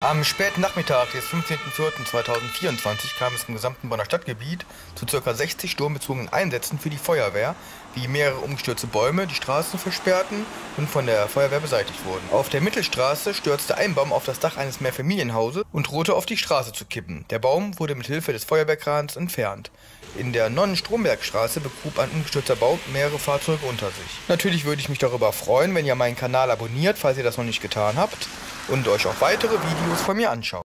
Am späten Nachmittag des 15.04.2024 kam es im gesamten Bonner Stadtgebiet zu ca. 60 sturmbezogenen Einsätzen für die Feuerwehr, wie mehrere umgestürzte Bäume die Straßen versperrten und von der Feuerwehr beseitigt wurden. Auf der Mittelstraße stürzte ein Baum auf das Dach eines Mehrfamilienhauses und drohte auf die Straße zu kippen. Der Baum wurde mit Hilfe des Feuerwehrkrans entfernt. In der Nonnen-Strombergstraße begrub ein umgestürzter Baum mehrere Fahrzeuge unter sich. Natürlich würde ich mich darüber freuen, wenn ihr meinen Kanal abonniert, falls ihr das noch nicht getan habt und euch auch weitere Videos von mir anschaut.